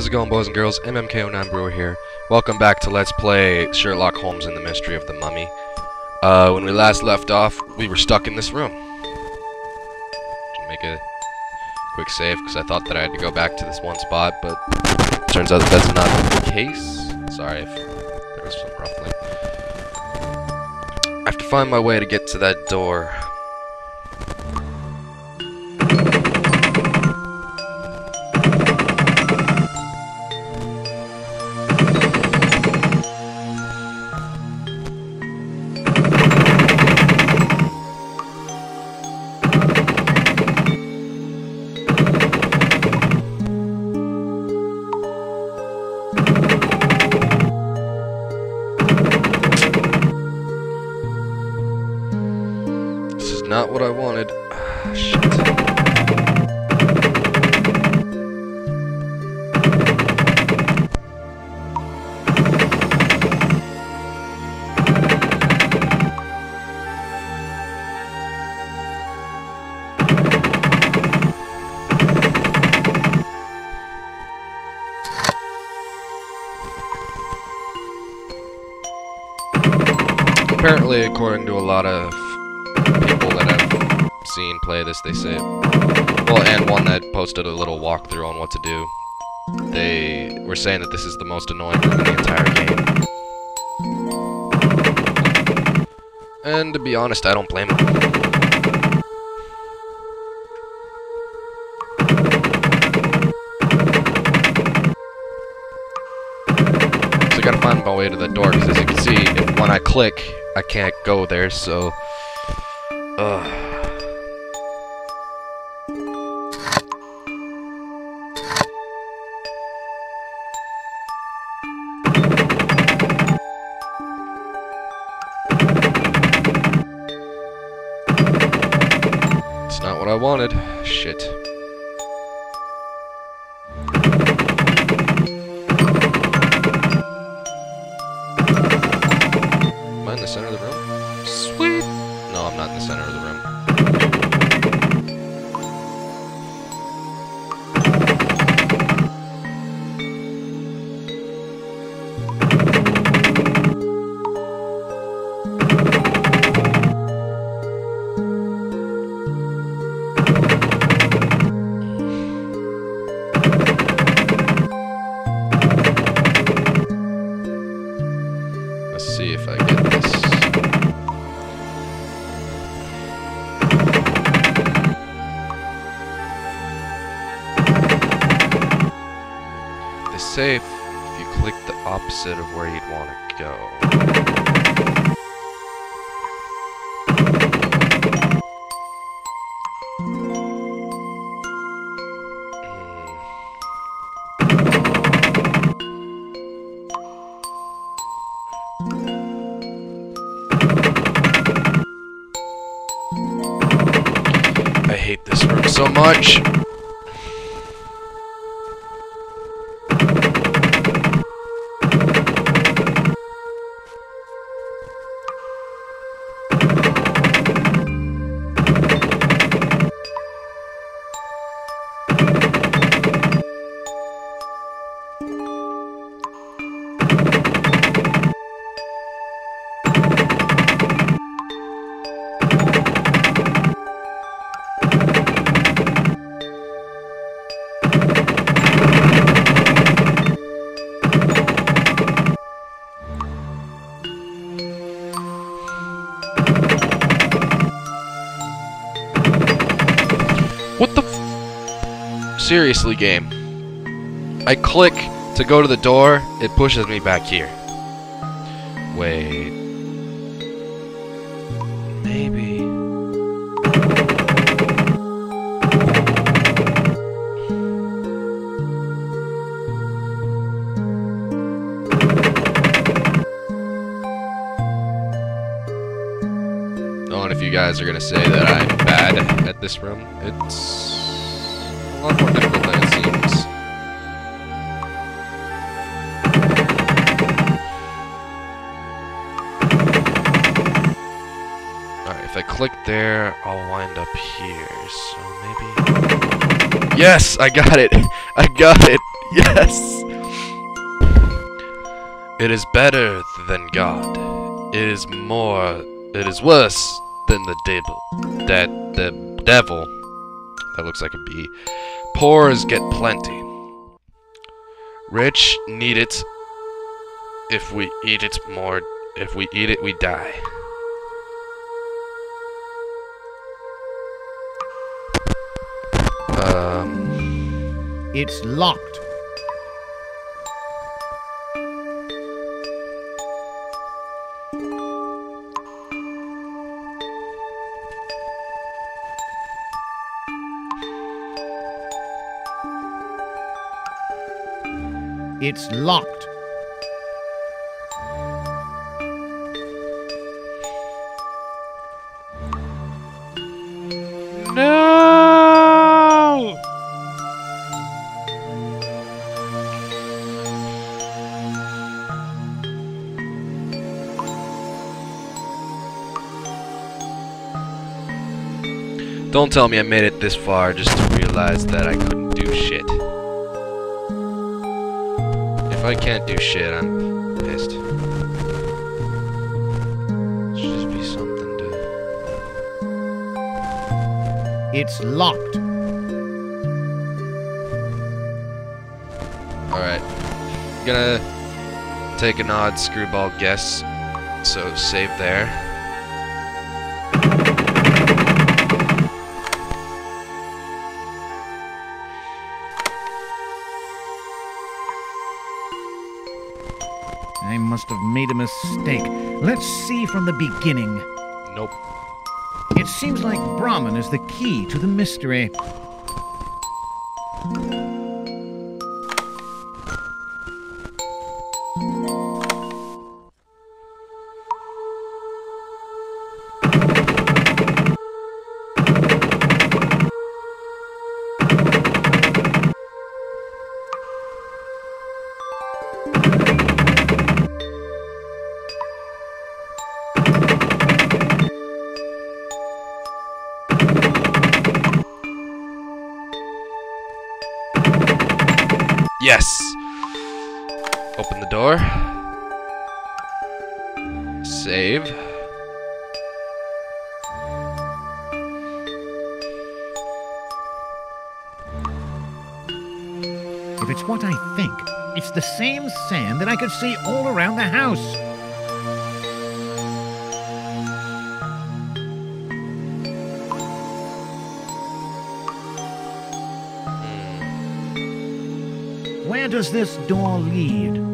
How's it going, boys and girls? MMK09 Brewer here. Welcome back to Let's Play Sherlock Holmes and the Mystery of the Mummy. Uh, when we last left off, we were stuck in this room. Make a quick save, because I thought that I had to go back to this one spot, but turns out that that's not the case. Sorry if there was some ruffling. I have to find my way to get to that door. Apparently, according to a lot of people that I've seen play this, they say, well, and one that posted a little walkthrough on what to do, they were saying that this is the most annoying in the entire game. And to be honest, I don't blame them. So I gotta find my way to the door, because as you can see, when I click, I can't go there, so... Ugh. It's not what I wanted. Shit. Center of the room? Sweet! No, I'm not in the center of the room. Safe, if you click the opposite of where you'd want to go. Hmm. I hate this room so much. Seriously, game. I click to go to the door, it pushes me back here. Wait. Maybe. Oh, and if you guys are gonna say that I'm bad at this room, it's lot more difficult than it seems. Alright, if I click there, I'll wind up here, so maybe... Yes! I got it! I got it! yes! It is better than God. It is more. It is worse than the devil. That the devil. That looks like a bee. Poors get plenty. Rich need it. If we eat it more. If we eat it, we die. Um. It's locked. It's locked. No! Don't tell me I made it this far just to realize that I couldn't If I can't do shit, I'm pissed. Should just be something to... It's locked. Alright. Gonna take an odd screwball guess. So save there. Have made a mistake. Let's see from the beginning. Nope. It seems like Brahman is the key to the mystery. Yes! Open the door. Save. If it's what I think, it's the same sand that I could see all around the house. Does this door lead?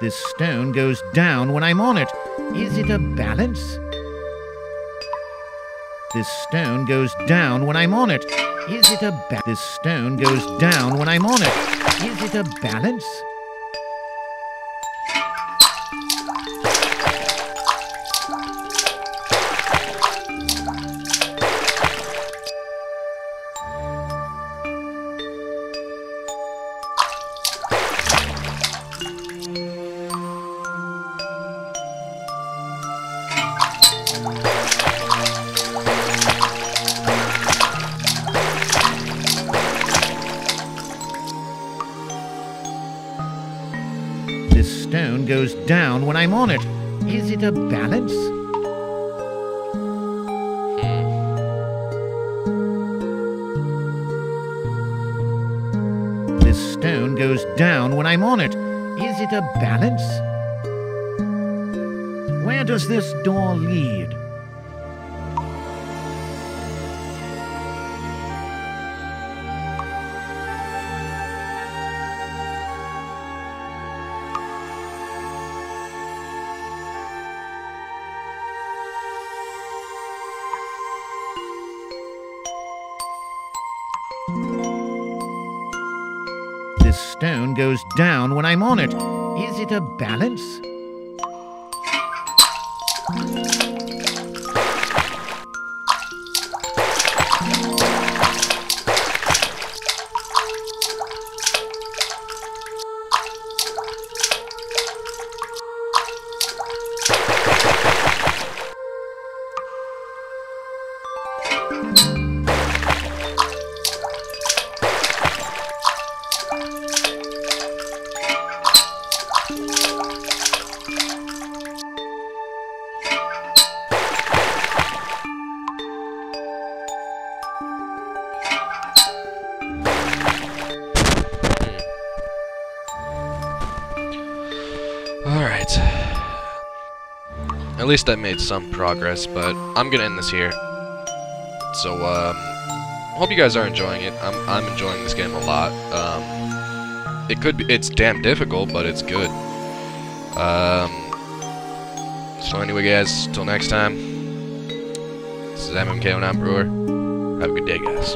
This stone goes down when I'm on it. Is it a balance? This stone goes down when I'm on it. Is it a ba- This stone goes down when I'm on it. Is it a balance? Goes down when I'm on it. Is it a balance? This stone goes down when I'm on it. Is it a balance? Where does this door lead? Stone goes down when I'm on it. Is it a balance? At least I made some progress, but I'm gonna end this here. So, um, hope you guys are enjoying it. I'm, I'm enjoying this game a lot. Um, it could be, it's damn difficult, but it's good. Um, so anyway guys, till next time, this is MMK09 Brewer. Have a good day, guys.